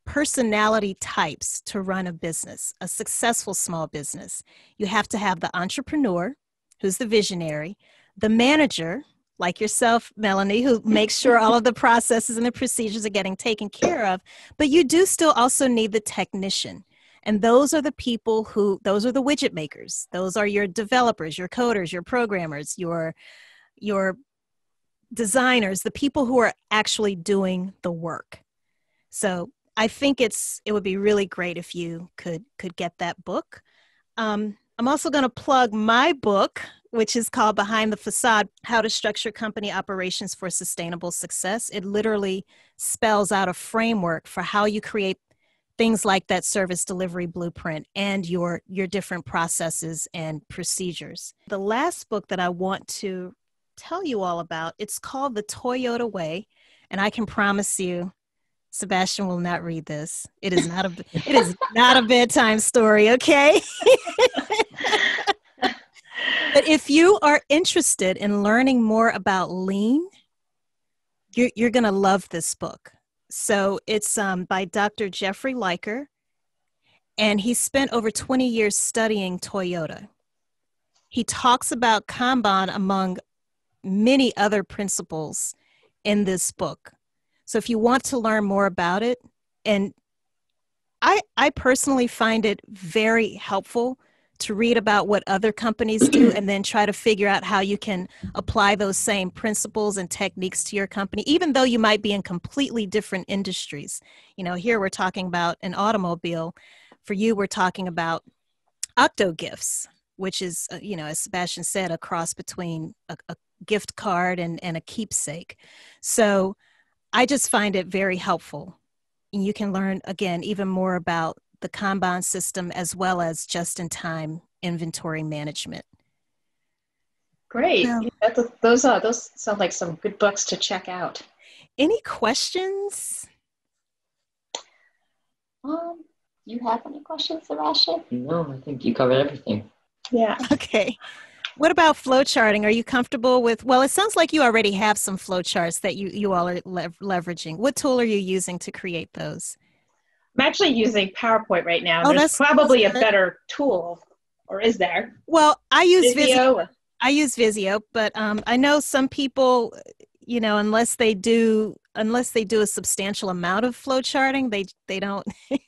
personality types to run a business, a successful small business. You have to have the entrepreneur, who's the visionary, the manager, like yourself, Melanie, who makes sure all of the processes and the procedures are getting taken care of. But you do still also need the technician. And those are the people who, those are the widget makers. Those are your developers, your coders, your programmers, your, your designers, the people who are actually doing the work. So I think it's it would be really great if you could could get that book. Um, I'm also going to plug my book, which is called Behind the Facade How to Structure Company Operations for Sustainable Success. It literally spells out a framework for how you create things like that service delivery blueprint and your your different processes and procedures. The last book that I want to tell you all about, it's called The Toyota Way, and I can promise you Sebastian will not read this. It is not a it is not a bedtime story, okay? but if you are interested in learning more about lean, you're you're gonna love this book. So it's um, by Dr. Jeffrey Liker, and he spent over 20 years studying Toyota. He talks about Kanban among many other principles in this book. So if you want to learn more about it, and I, I personally find it very helpful to read about what other companies do and then try to figure out how you can apply those same principles and techniques to your company, even though you might be in completely different industries. You know, here we're talking about an automobile. For you, we're talking about OctoGifts which is, uh, you know, as Sebastian said, a cross between a, a gift card and, and a keepsake. So I just find it very helpful. And you can learn, again, even more about the Kanban system as well as just in time inventory management. Great. Yeah. those, are, those sound like some good books to check out. Any questions? Um, you have any questions, Sebastian? No, I think you covered everything. Yeah. Okay. What about flow charting? Are you comfortable with? Well, it sounds like you already have some flow charts that you you all are leveraging. What tool are you using to create those? I'm actually using PowerPoint right now. Oh, There's that's probably that's a better tool, or is there? Well, I use Visio. Visio. I use Visio, but um, I know some people, you know, unless they do unless they do a substantial amount of flow charting, they they don't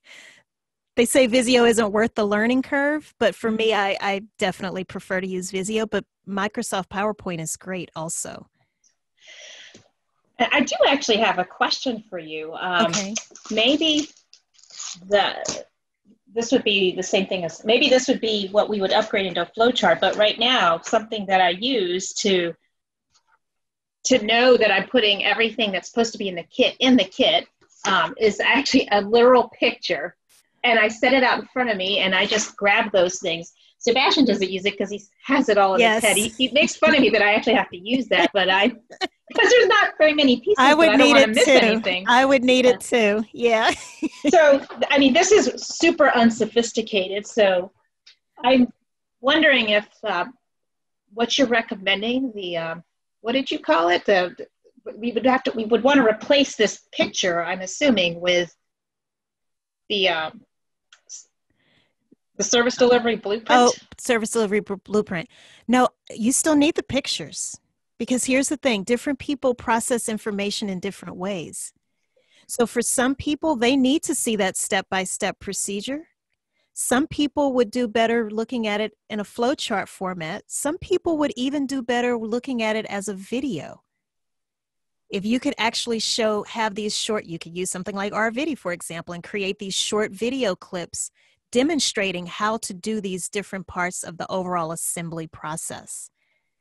they say Visio isn't worth the learning curve, but for me, I, I definitely prefer to use Visio, but Microsoft PowerPoint is great also. I do actually have a question for you. Um, okay. Maybe the this would be the same thing as maybe this would be what we would upgrade into a flowchart. But right now, something that I use to to know that I'm putting everything that's supposed to be in the kit in the kit um, is actually a literal picture and I set it out in front of me and I just grab those things. Sebastian doesn't use it because he has it all in yes. his head. He, he, makes fun of me that I actually have to use that, but I because there's not very many pieces. I would I need it too. Anything. I would need yeah. it too. Yeah. so I mean, this is super unsophisticated. So I'm wondering if uh, what you're recommending the uh, what did you call it? The we would have to we would want to replace this picture. I'm assuming with the um, the service delivery blueprint? Oh, service delivery blueprint. No, you still need the pictures because here's the thing different people process information in different ways. So for some people, they need to see that step by step procedure. Some people would do better looking at it in a flowchart format. Some people would even do better looking at it as a video if you could actually show have these short you could use something like RVidi for example and create these short video clips demonstrating how to do these different parts of the overall assembly process.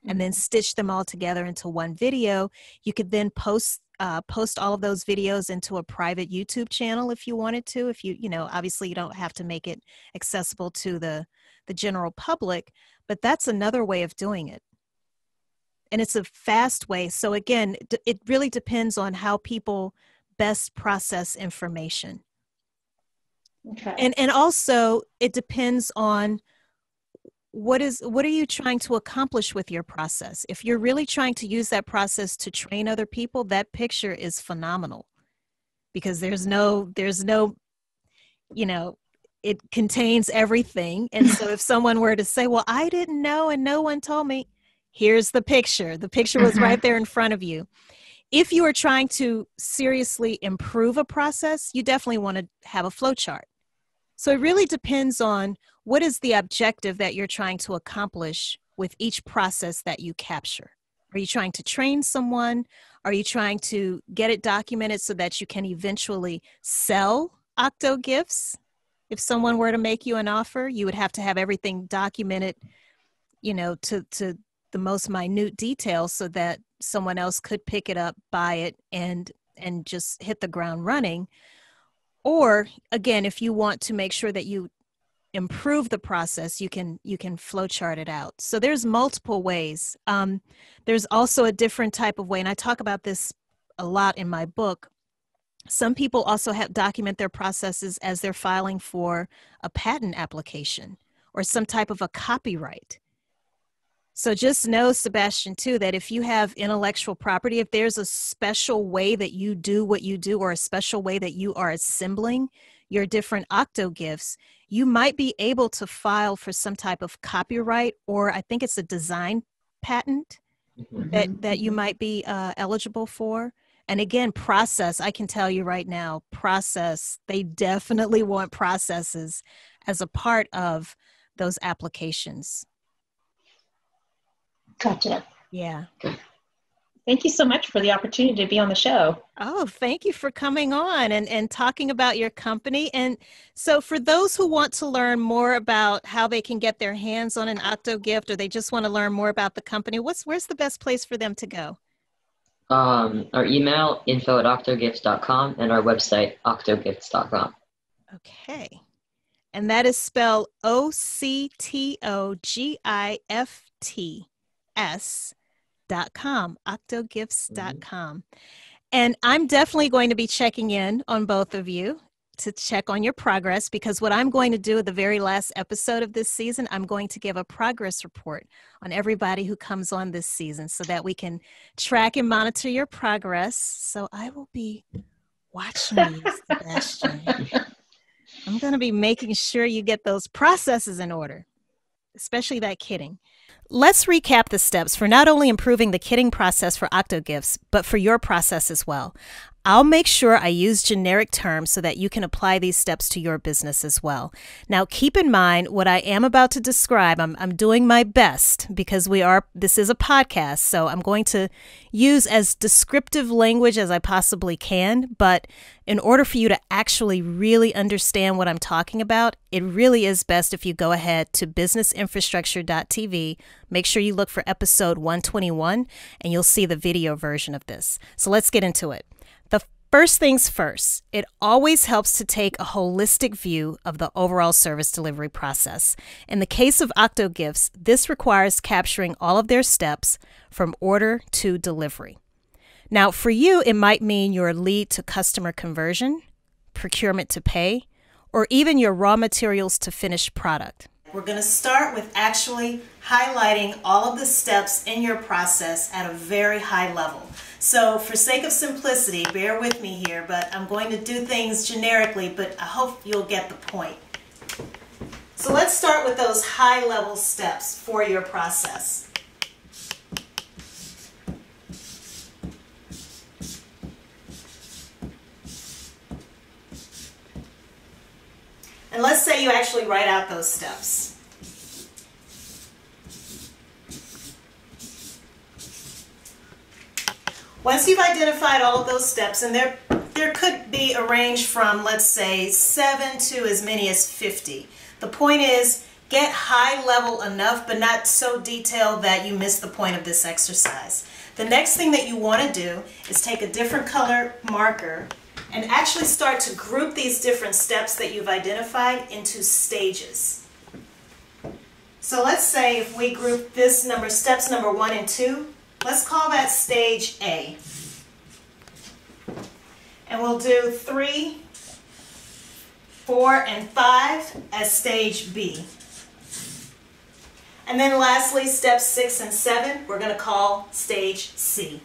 And then mm-hmm. stitch them all together into one video. You could then post uh, post all of those videos into a private youtube channel if you wanted to if you you know obviously you don't have to make it accessible to the the general public but that's another way of doing it. And it's a fast way. So again it really depends on how people best process information okay. and and also it depends on what is what are you trying to accomplish with your process if you're really trying to use that process to train other people that picture is phenomenal because there's no there's no you know it contains everything and so if someone were to say well i didn't know and no one told me here's the picture. The picture was right mm-hmm. there in front of you. If you are trying to seriously improve a process, you definitely want to have a flow chart. So it really depends on what is the objective that you're trying to accomplish with each process that you capture. Are you trying to train someone? Are you trying to get it documented so that you can eventually sell OctoGifts? If someone were to make you an offer, you would have to have everything documented, you know, to to the most minute detail so that someone else could pick it up buy it and and just hit the ground running or again if you want to make sure that you improve the process you can you can flow chart it out. So there's multiple ways. Um, there's also a different type of way and i talk about this a lot in my book. Some people also have document their processes as they're filing for a patent application or some type of a copyright so just know, Sebastian, too, that if you have intellectual property, if there's a special way that you do what you do, or a special way that you are assembling your different OctoGifts, you might be able to file for some type of copyright, or I think it's a design patent mm-hmm. that that you might be uh, eligible for. And again, process. I can tell you right now, process. They definitely want processes as a part of those applications. Gotcha. Yeah. Thank you so much for the opportunity to be on the show. Oh, thank you for coming on and, and talking about your company. And so, for those who want to learn more about how they can get their hands on an OctoGift or they just want to learn more about the company, what's where's the best place for them to go? Um, our email, info at octogifts.com, and our website, octogifts.com. Okay. And that is spelled O C T O G I F T S octogifts.com, octogifts.com. Mm-hmm. And I'm definitely going to be checking in on both of you to check on your progress because what I'm going to do at the very last episode of this season, I'm going to give a progress report on everybody who comes on this season so that we can track and monitor your progress. So I will be watching you, Sebastian. I'm going to be making sure you get those processes in order, especially that kitting. Let's recap the steps for not only improving the kitting process for OctoGifts, but for your process as well. I'll make sure I use generic terms so that you can apply these steps to your business as well. Now, keep in mind what I am about to describe. I'm, I'm doing my best because we are, this is a podcast, so I'm going to use as descriptive language as I possibly can. But in order for you to actually really understand what I'm talking about, it really is best if you go ahead to businessinfrastructure.tv. Make sure you look for episode 121 and you'll see the video version of this. So let's get into it. First things first, it always helps to take a holistic view of the overall service delivery process. In the case of OctoGifts, this requires capturing all of their steps from order to delivery. Now, for you, it might mean your lead to customer conversion, procurement to pay, or even your raw materials to finished product. We're going to start with actually highlighting all of the steps in your process at a very high level. So for sake of simplicity, bear with me here, but I'm going to do things generically, but I hope you'll get the point. So let's start with those high level steps for your process. And let's say you actually write out those steps. Once you've identified all of those steps, and there, there could be a range from, let's say, 7 to as many as 50. The point is, get high level enough, but not so detailed that you miss the point of this exercise. The next thing that you want to do is take a different color marker and actually start to group these different steps that you've identified into stages. So let's say if we group this number, steps number one and two, Let's call that stage A. And we'll do three, four, and five as stage B. And then lastly, steps six and seven, we're going to call stage C.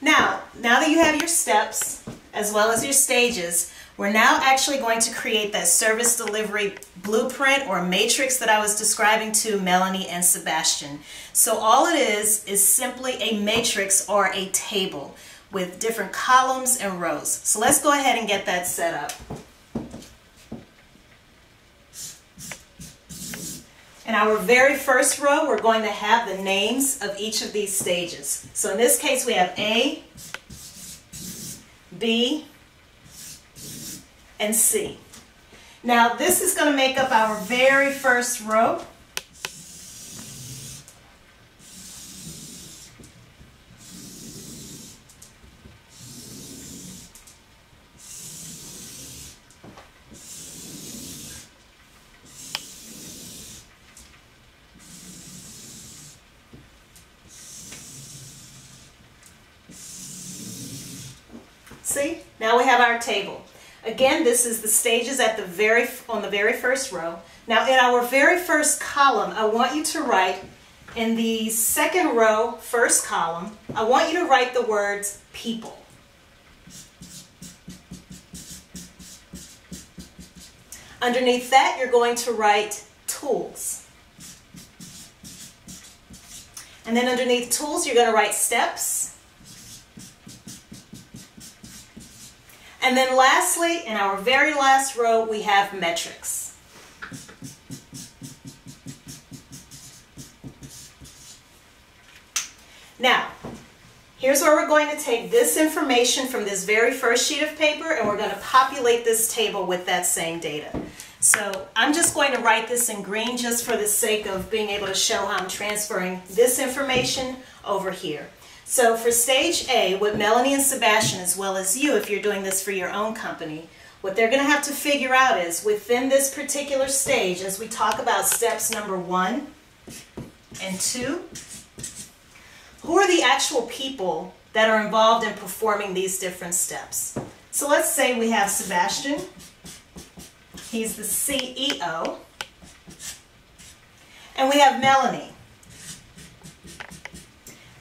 Now, now that you have your steps, as well as your stages, we're now actually going to create that service delivery blueprint or matrix that I was describing to Melanie and Sebastian. So all it is is simply a matrix or a table with different columns and rows. So let's go ahead and get that set up. In our very first row, we're going to have the names of each of these stages. So in this case, we have A, B, and C. Now this is going to make up our very first row. See, now we have our table. Again, this is the stages at the very on the very first row. Now in our very first column, I want you to write in the second row, first column, I want you to write the words people. Underneath that, you're going to write tools. And then underneath tools, you're going to write steps. And then lastly, in our very last row, we have metrics. Now, here's where we're going to take this information from this very first sheet of paper and we're going to populate this table with that same data. So I'm just going to write this in green just for the sake of being able to show how I'm transferring this information over here. So for stage A, with Melanie and Sebastian, as well as you, if you're doing this for your own company, what they're going to have to figure out is within this particular stage, as we talk about steps number one and two, who are the actual people that are involved in performing these different steps? So let's say we have Sebastian. He's the CEO. And we have Melanie.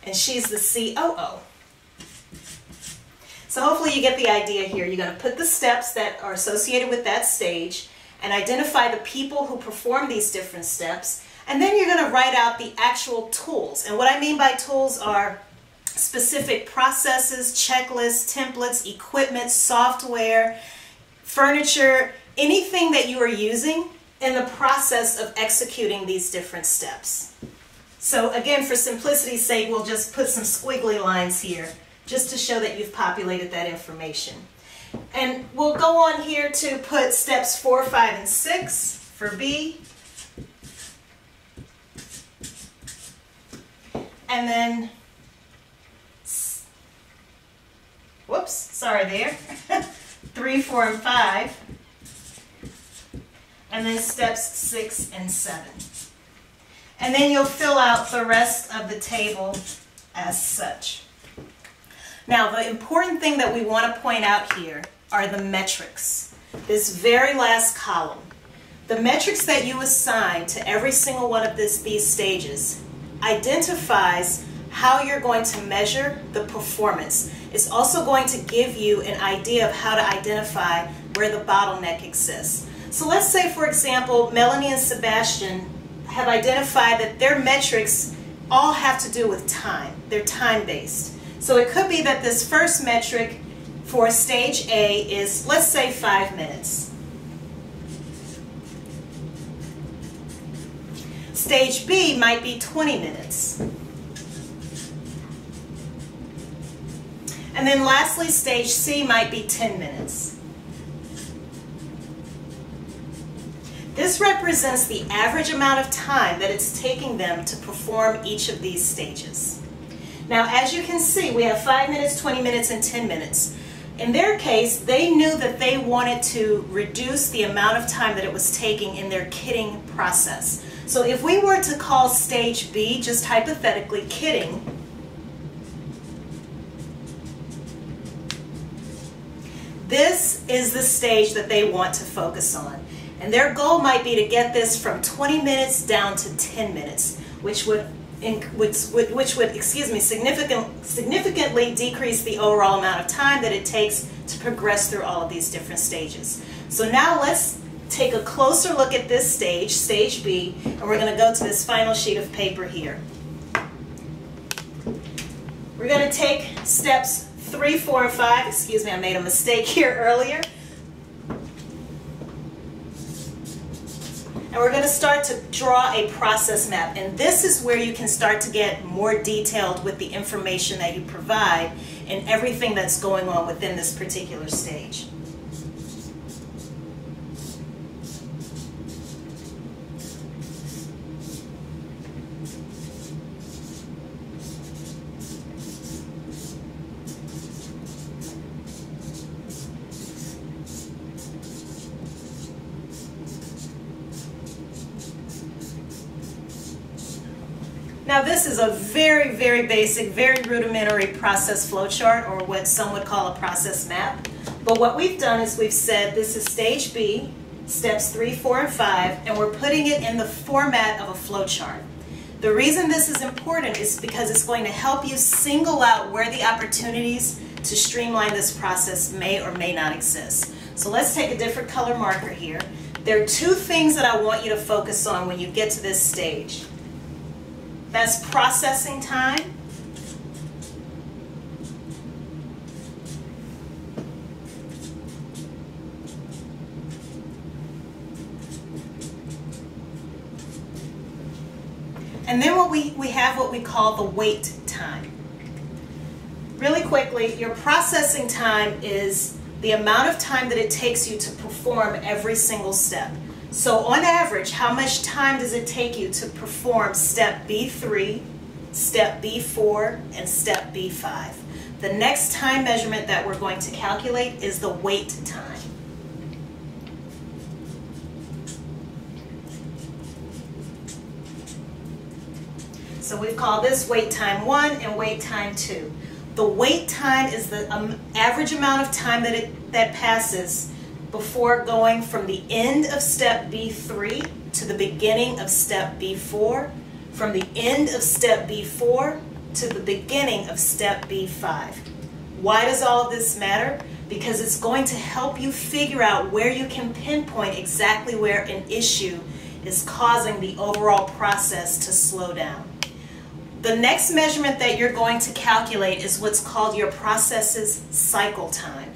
And she's the COO. So hopefully you get the idea here. You're going to put the steps that are associated with that stage and identify the people who perform these different steps. And then you're going to write out the actual tools. And what I mean by tools are specific processes, checklists, templates, equipment, software, furniture, anything that you are using in the process of executing these different steps. So again, for simplicity's sake, we'll just put some squiggly lines here just to show that you've populated that information. And we'll go on here to put steps four, five, and six for B. And then, whoops, sorry there, three, four, and five and then steps six and seven. And then you'll fill out the rest of the table as such. Now, the important thing that we want to point out here are the metrics. This very last column. The metrics that you assign to every single one of this, these stages identifies how you're going to measure the performance. It's also going to give you an idea of how to identify where the bottleneck exists. So let's say, for example, Melanie and Sebastian have identified that their metrics all have to do with time. They're time-based. So it could be that this first metric for stage A is, let's say, five minutes. Stage B might be 20 minutes. And then lastly, stage C might be 10 minutes. This represents the average amount of time that it's taking them to perform each of these stages. Now, as you can see, we have 5 minutes, 20 minutes, and 10 minutes. In their case, they knew that they wanted to reduce the amount of time that it was taking in their kitting process. So if we were to call stage B, just hypothetically, kitting, this is the stage that they want to focus on. And their goal might be to get this from 20 minutes down to 10 minutes, which would which, which would, excuse me, significant, significantly decrease the overall amount of time that it takes to progress through all of these different stages. So now let's take a closer look at this stage, stage B, and we're going to go to this final sheet of paper here. We're going to take steps three, four, and five. Excuse me, I made a mistake here earlier. And we're going to start to draw a process map. And this is where you can start to get more detailed with the information that you provide and everything that's going on within this particular stage. Now this is a very, very basic, very rudimentary process flowchart or what some would call a process map. But what we've done is we've said this is stage B, steps three, four, and five, and we're putting it in the format of a flowchart. The reason this is important is because it's going to help you single out where the opportunities to streamline this process may or may not exist. So let's take a different color marker here. There are two things that I want you to focus on when you get to this stage. That's processing time. And then what we, we have what we call the wait time. Really quickly, your processing time is the amount of time that it takes you to perform every single step. So on average, how much time does it take you to perform step B3, step B4, and step B5? The next time measurement that we're going to calculate is the wait time. So we've called this wait time one and wait time two. The wait time is the um, average amount of time that it that passes before going from the end of step B3 to the beginning of step B4, from the end of step B4 to the beginning of step B5. Why does all of this matter? Because it's going to help you figure out where you can pinpoint exactly where an issue is causing the overall process to slow down. The next measurement that you're going to calculate is what's called your process's cycle time.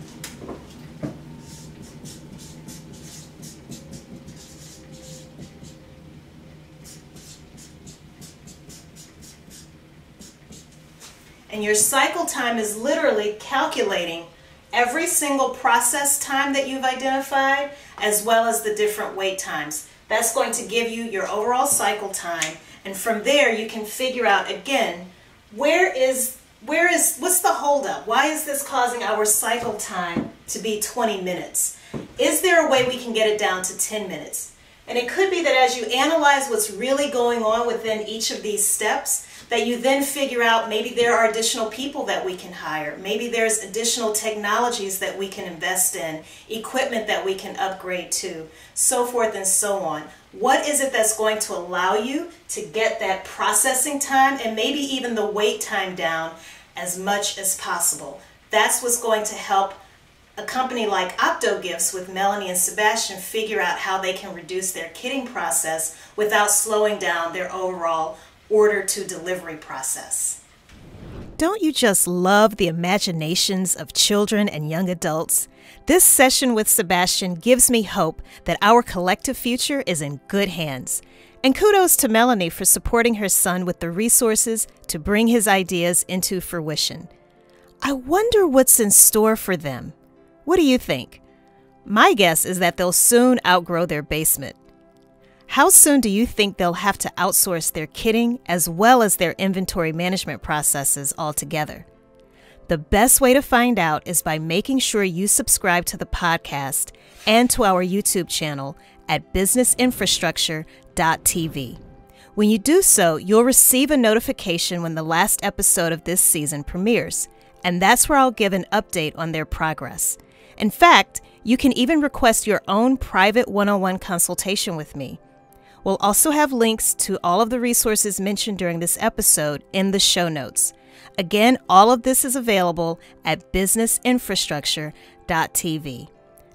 And your cycle time is literally calculating every single process time that you've identified as well as the different wait times. That's going to give you your overall cycle time and from there, you can figure out again, where is, where is, what's the holdup? Why is this causing our cycle time to be 20 minutes? Is there a way we can get it down to 10 minutes? And it could be that as you analyze what's really going on within each of these steps, that you then figure out maybe there are additional people that we can hire. Maybe there's additional technologies that we can invest in, equipment that we can upgrade to, so forth and so on. What is it that's going to allow you to get that processing time and maybe even the wait time down as much as possible? That's what's going to help a company like OctoGifts with Melanie and Sebastian figure out how they can reduce their kitting process without slowing down their overall order to delivery process. Don't you just love the imaginations of children and young adults? This session with Sebastian gives me hope that our collective future is in good hands. And kudos to Melanie for supporting her son with the resources to bring his ideas into fruition. I wonder what's in store for them. What do you think? My guess is that they'll soon outgrow their basement. How soon do you think they'll have to outsource their kitting as well as their inventory management processes altogether? The best way to find out is by making sure you subscribe to the podcast and to our YouTube channel at businessinfrastructure.tv. When you do so, you'll receive a notification when the last episode of this season premieres, and that's where I'll give an update on their progress. In fact, you can even request your own private one on one consultation with me. We'll also have links to all of the resources mentioned during this episode in the show notes. Again, all of this is available at businessinfrastructure.tv.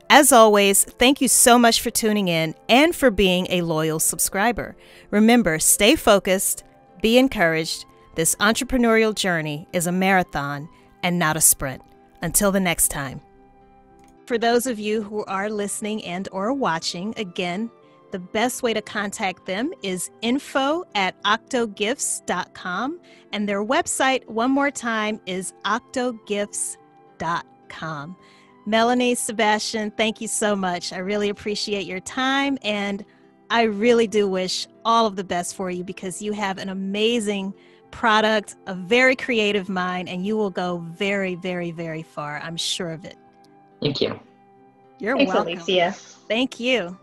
As always, thank you so much for tuning in and for being a loyal subscriber. Remember, stay focused, be encouraged. This entrepreneurial journey is a marathon and not a sprint. Until the next time. For those of you who are listening and or watching, again, the best way to contact them is info at octogifts.com. And their website, one more time, is octogifts.com. Melanie, Sebastian, thank you so much. I really appreciate your time. And I really do wish all of the best for you because you have an amazing product, a very creative mind, and you will go very, very, very far. I'm sure of it. Thank you. You're Thanks, welcome. Alicia. Thank you.